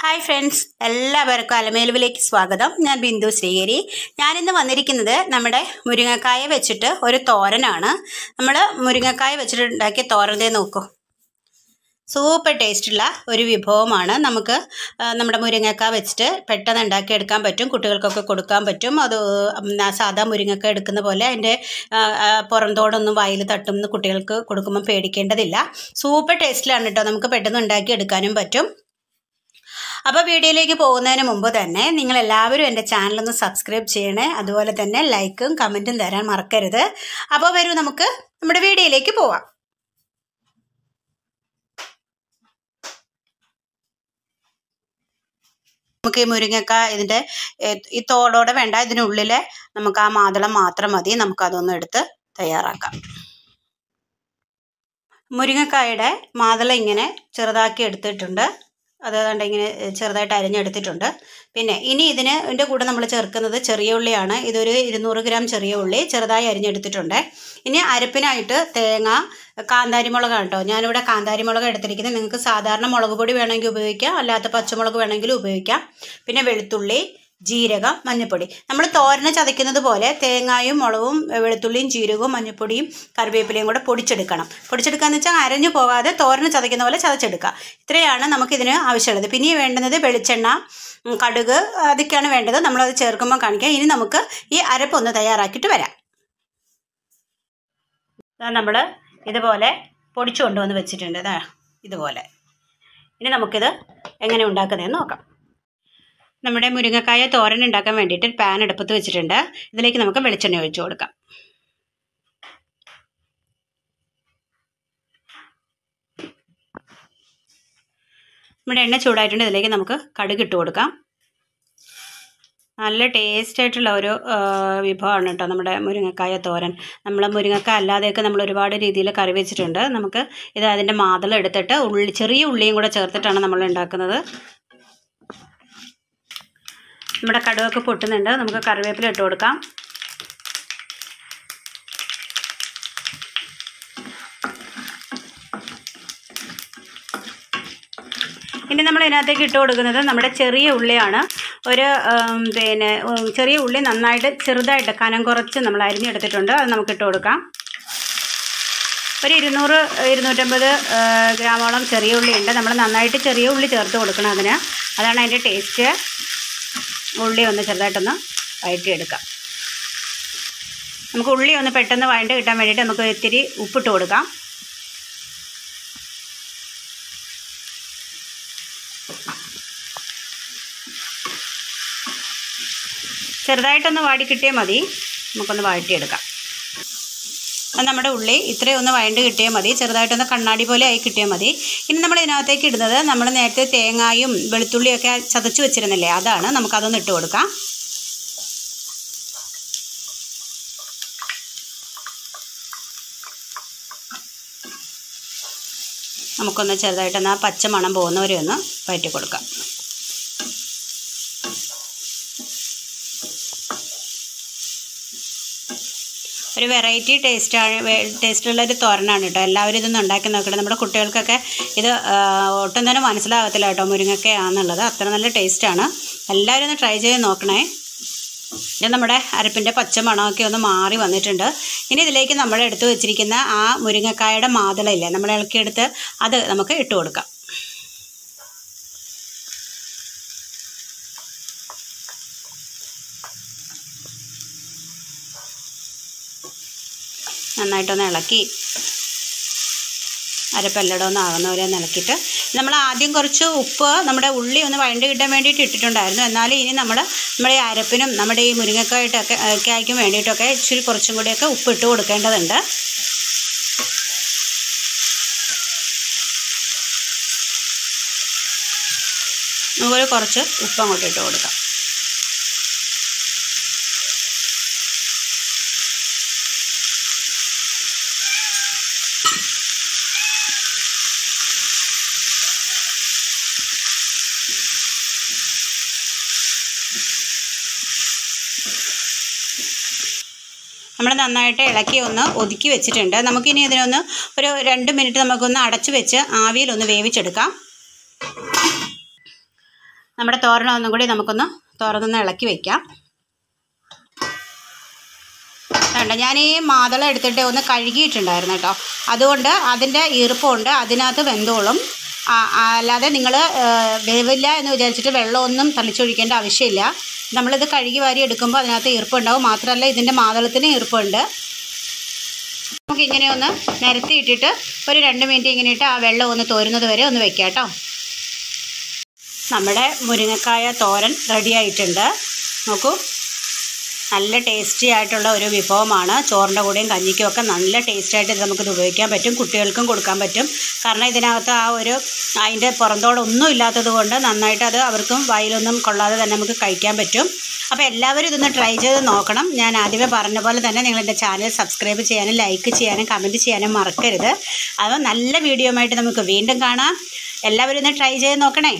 Hi friends എല്ലാവർക്കും അലമേലുവിലേക്ക് സ്വാഗതം. ഞാൻ ബിന്ദു ശ്രീഗിരി ഞാനിന്ന് വന്നിരിക്കുന്നത് നമ്മുടെ മുരിങ്ങക്കായ വെച്ചിട്ട് ഒരു തോരനാണ്. നമ്മൾ മുരിങ്ങക്കായ വെച്ചിട്ട് ഉണ്ടാക്കിയ തോരനെ നോക്കൂ. സൂപ്പർ ടേസ്റ്റുള്ള ഒരു വിഭവമാണ്. നമുക്ക് നമ്മുടെ മുരിങ്ങക്കായ വെച്ചിട്ട് പെട്ടെന്ന് ഉണ്ടാക്കിയെടുക്കാൻ പറ്റും. കുട്ടികൾക്കൊക്കെ കൊടുക്കാൻ പറ്റും. അത് സാധാ മുരിങ്ങക്ക എടുക്കുന്ന പോലെ അതിന്റെ പുറന്തോടൊന്നും വായിൽ തട്ടുമെന്ന് കുട്ടികൾക്ക് കൊടുക്കുമ്പോൾ പേടിക്കേണ്ടതില്ല. സൂപ്പർ ടേസ്റ്റിലാണ് കേട്ടോ നമുക്ക് പെട്ടെന്ന് ഉണ്ടാക്കിയെടുക്കാനും പറ്റും. അപ്പോൾ വീഡിയോയിലേക്ക് പോകുന്നതിന് മുമ്പ് തന്നെ നിങ്ങൾ എല്ലാവരും എന്റെ ചാനലൊന്ന് സബ്സ്ക്രൈബ് ചെയ്യണേ. അതുപോലെ തന്നെ ലൈക്കും കമന്റും തരാൻ മറക്കരുത്. അപ്പോൾ വരൂ നമുക്ക് നമ്മുടെ വീഡിയോയിലേക്ക് പോവാം. നമുക്ക് ഈ മുരിങ്ങക്ക ഇതിന്റെ ഈ തോടോടെ വേണ്ട ഇതിനുള്ളിലെ നമുക്ക് ആ മാതളം മാത്രം മതി. നമുക്ക് അതൊന്ന് എടുത്ത് തയ്യാറാക്കാം. മുരിങ്ങക്കായുടെ മാതളം ഇങ്ങനെ ചെറുതാക്കി എടുത്തിട്ടുണ്ട്. അത് കണ്ട് ഇങ്ങനെ ചെറുതായിട്ട് അരിഞ്ഞെടുത്തിട്ടുണ്ട്. പിന്നെ ഇനി ഇതിന് ഇതിന്റെ കൂടെ നമ്മൾ ചേർക്കുന്നത് ചെറിയ ഉള്ളിയാണ്. ഇതൊരു ഇരുന്നൂറ് ഗ്രാം ചെറിയ ഉള്ളി ചെറുതായി അരിഞ്ഞെടുത്തിട്ടുണ്ട്. ഇനി അരപ്പിനായിട്ട് തേങ്ങ കാന്താരിമുളകാണ് കേട്ടോ ഞാനിവിടെ കാന്താരിമുളക് എടുത്തിരിക്കുന്നത്. നിങ്ങൾക്ക് സാധാരണ മുളക് പൊടി വേണമെങ്കിൽ ഉപയോഗിക്കാം. അല്ലാത്ത പച്ചമുളക് വേണമെങ്കിലും ഉപയോഗിക്കാം. പിന്നെ വെളുത്തുള്ളി ജീരകം മഞ്ഞൾപ്പൊടി നമ്മൾ തോരനെ ചതയ്ക്കുന്നത് പോലെ തേങ്ങായും മുളകും വെളുത്തുള്ളിയും ജീരകവും മഞ്ഞൾപ്പൊടിയും കറിവേപ്പിലയും കൂടെ പൊടിച്ചെടുക്കണം. പൊടിച്ചെടുക്കുക എന്ന് വെച്ചാൽ അരഞ്ഞു പോകാതെ തോരനെ ചതയ്ക്കുന്ന പോലെ ചതച്ചെടുക്കുക. ഇത്രയാണ് നമുക്കിതിന് ആവശ്യമുള്ളത്. പിന്നെ വേണ്ടുന്നത് വെളിച്ചെണ്ണ കടുക് അതൊക്കെയാണ് വേണ്ടത്. നമ്മളത് ചേർക്കുമ്പോൾ കാണിക്കാം. ഇനി നമുക്ക് ഈ അരപ്പൊന്ന് തയ്യാറാക്കിയിട്ട് വരാം. നമ്മൾ ഇതുപോലെ പൊടിച്ചു കൊണ്ടുവന്ന് വെച്ചിട്ടുണ്ട്. ഇതാ ഇതുപോലെ. ഇനി നമുക്കിത് എങ്ങനെ ഉണ്ടാക്കുന്നതെന്ന് നോക്കാം. നമ്മുടെ മുരിങ്ങക്കായ തോരൻ ഉണ്ടാക്കാൻ വേണ്ടിയിട്ട് പാൻ അടുപ്പത്ത് വെച്ചിട്ടുണ്ട്. ഇതിലേക്ക് നമുക്ക് വെളിച്ചെണ്ണ ഒഴിച്ചു കൊടുക്കാം. നമ്മുടെ എണ്ണ ചൂടായിട്ടുണ്ട്. ഇതിലേക്ക് നമുക്ക് കടുക് ഇട്ട് കൊടുക്കാം. നല്ല ടേസ്റ്റ് ആയിട്ടുള്ള ഒരു വിഭവമാണ് കേട്ടോ നമ്മുടെ മുരിങ്ങക്കായ തോരൻ. നമ്മൾ മുരിങ്ങക്കായ അല്ലാതെയൊക്കെ നമ്മൾ ഒരുപാട് രീതിയിൽ കറി വെച്ചിട്ടുണ്ട്. നമുക്ക് ഇത് അതിന്റെ മാതളം എടുത്തിട്ട് ഉള്ളി ചെറിയ ഉള്ളിയും കൂടെ ചേർത്തിട്ടാണ് നമ്മൾ ഉണ്ടാക്കുന്നത്. നമ്മുടെ കടുവൊക്കെ പൊട്ടുന്നുണ്ട്. നമുക്ക് കറിവേപ്പില ഇട്ട് കൊടുക്കാം. ഇനി നമ്മൾ ഇതിനകത്തേക്ക് ഇട്ട് കൊടുക്കുന്നത് നമ്മുടെ ചെറിയ ഉള്ളിയാണ്. ഒരു പിന്നെ ചെറിയ ഉള്ളി നന്നായിട്ട് ചെറുതായിട്ട് കനം കുറച്ച് നമ്മൾ അരിഞ്ഞെടുത്തിട്ടുണ്ട്. അത് നമുക്ക് ഇട്ട് കൊടുക്കാം. ഒരു ഇരുന്നൂറ് ഇരുന്നൂറ്റമ്പത് ഗ്രാമോളം ചെറിയ ഉള്ളി ഉണ്ട് നമ്മൾ നന്നായിട്ട് ചെറിയ ഉള്ളി ചേർത്ത് കൊടുക്കണം അതിന്. അതാണ് അതിന്റെ ടേസ്റ്റ്. ഉള്ളി ഒന്ന് ചെറുതായിട്ടൊന്ന് വഴറ്റിയെടുക്കാം നമുക്ക് ഉള്ളി ഒന്ന് പെട്ടെന്ന് വഴണ്ട് കിട്ടാൻ വേണ്ടിയിട്ട് നമുക്ക് ഇത്തിരി ഉപ്പിട്ട് കൊടുക്കാം. ചെറുതായിട്ടൊന്ന് വാടി കിട്ടിയാൽ മതി. നമുക്കൊന്ന് വഴറ്റിയെടുക്കാം അത് നമ്മുടെ ഉള്ളി ഇത്രയും ഒന്ന് വഴണ്ട് കിട്ടിയാൽ മതി. ചെറുതായിട്ടൊന്ന് കണ്ണാടി പോലെ ആയി കിട്ടിയാൽ മതി. ഇനി നമ്മൾ ഇതിനകത്തേക്ക് ഇടുന്നത് നമ്മൾ നേരത്തെ തേങ്ങായും വെളുത്തുള്ളിയൊക്കെ ചതച്ച് വെച്ചിരുന്നില്ലേ? അതാണ് നമുക്കതൊന്ന് ഇട്ട് കൊടുക്കാം. നമുക്കൊന്ന് ചെറുതായിട്ടൊന്ന് ആ പച്ച മണം പോകുന്നവരെ ഒന്ന് വഴറ്റി കൊടുക്കാം. ഒരു വെറൈറ്റി ടേസ്റ്റാണ് ടേസ്റ്റുള്ള ഒരു തോരനാണ് കേട്ടോ. എല്ലാവരും ഇതൊന്നും ഉണ്ടാക്കി നോക്കണം. നമ്മുടെ കുട്ടികൾക്കൊക്കെ ഇത് ഒട്ടും തന്നെ മനസ്സിലാകത്തില്ല കേട്ടോ മുരിങ്ങക്കയാണെന്നുള്ളത് അത്ര നല്ല ടേസ്റ്റാണ് എല്ലാവരും ഒന്ന് ട്രൈ ചെയ്ത് നോക്കണേ. ഇത് നമ്മുടെ അരപ്പിന്റെ പച്ചമണമൊക്കെ ഒന്ന് മാറി വന്നിട്ടുണ്ട്. ഇനി ഇതിലേക്ക് നമ്മൾ എടുത്തു വെച്ചിരിക്കുന്ന ആ മുരിങ്ങക്കായുടെ മാതളയില്ലേ നമ്മൾ ഇളക്കിയെടുത്ത് അത് നമുക്ക് ഇട്ട് കൊടുക്കാം. നന്നായിട്ടൊന്ന് ഇളക്കി അരപ്പെല്ലടം ഒന്ന് ആകുന്ന പോലെ ഇളക്കിയിട്ട് നമ്മൾ ആദ്യം കുറച്ച് ഉപ്പ് നമ്മുടെ ഉള്ളി ഒന്ന് വഴണ്ട് കിട്ടാൻ വേണ്ടിയിട്ട് ഇട്ടിട്ടുണ്ടായിരുന്നു. എന്നാലും ഇനി നമ്മൾ നമ്മുടെ ഈ അരപ്പിനും നമ്മുടെ ഈ മുരിങ്ങക്കായിട്ടൊക്കെ കായ്ക്കും വേണ്ടിയിട്ടൊക്കെ ഇച്ചിരി കുറച്ചും കൂടിയൊക്കെ ഉപ്പ് ഇട്ട് കൊടുക്കേണ്ടതുണ്ട്. അതുപോലെ കുറച്ച് ഉപ്പ് അങ്ങോട്ട് ഇട്ട് കൊടുക്കാം. നമ്മൾ നന്നായിട്ട് ഇളക്കി ഒന്ന് ഒതുക്കി വെച്ചിട്ടുണ്ട്. നമുക്കിനി ഇതിനൊന്ന് ഒരു രണ്ട് മിനിറ്റ് നമുക്കൊന്ന് അടച്ചു വെച്ച് ആവിയിലൊന്ന് വേവിച്ചെടുക്കാം. നമ്മുടെ തോരണം ഒന്നും കൂടി നമുക്കൊന്ന് തുറന്നൊന്ന് ഇളക്കി വയ്ക്കാം ഞാൻ ഈ മാതളം എടുത്തിട്ട് ഒന്ന് കഴുകിയിട്ടുണ്ടായിരുന്നു കേട്ടോ. അതുകൊണ്ട് അതിന്റെ ഈർപ്പമുണ്ട് അതിനകത്ത് വെന്തോളും. അല്ലാതെ നിങ്ങൾ വേവില്ല എന്ന് വിചാരിച്ചിട്ട് വെള്ളമൊന്നും തളിച്ചൊഴിക്കേണ്ട ആവശ്യമില്ല. നമ്മളിത് കഴുകി വാരി എടുക്കുമ്പോൾ അതിനകത്ത് ഈർപ്പുണ്ടാവും മാത്രമല്ല ഇതിന്റെ മാതളത്തിന് ഈർപ്പുണ്ട്. നമുക്ക് ഇങ്ങനെ ഒന്ന് നിരത്തി ഇട്ടിട്ട് ഒരു രണ്ട് മിനിറ്റ് ഇങ്ങനെ ഇട്ട് ആ വെള്ളം ഒന്ന് തോരുന്നത് വരെ ഒന്ന് വെക്കാം കേട്ടോ. നമ്മുടെ മുരിങ്ങക്കായ തോരൻ റെഡിയായിട്ടുണ്ട് നോക്കൂ. നല്ല ടേസ്റ്റി ആയിട്ടുള്ള ഒരു വിഭവമാണ്. ചോറിന്റെ കൂടെയും കഞ്ഞിക്കും ഒക്കെ നല്ല ടേസ്റ്റി ആയിട്ട് ഇത് നമുക്കിത് ഉപയോഗിക്കാൻ പറ്റും. കുട്ടികൾക്കും കൊടുക്കാൻ പറ്റും. കാരണം ഇതിനകത്ത് ആ ഒരു അതിന്റെ പുറന്തോടൊന്നും ഇല്ലാത്തത് കൊണ്ട് നന്നായിട്ട് അത് അവർക്കും വായിലൊന്നും കൊള്ളാതെ തന്നെ നമുക്ക് കഴിക്കാൻ പറ്റും. അപ്പോൾ എല്ലാവരും ഇതൊന്ന് ട്രൈ ചെയ്ത് നോക്കണം. ഞാൻ ആദ്യമേ പറഞ്ഞ പോലെ തന്നെ നിങ്ങൾ എന്റെ ചാനൽ സബ്സ്ക്രൈബ് ചെയ്യാനും ലൈക്ക് ചെയ്യാനും കമന്റ് ചെയ്യാനും മറക്കരുത്. അപ്പോൾ നല്ല വീഡിയോ ആയിട്ട് നമുക്ക് വീണ്ടും കാണാം. എല്ലാവരും ഒന്ന് ട്രൈ ചെയ്ത് നോക്കണേ.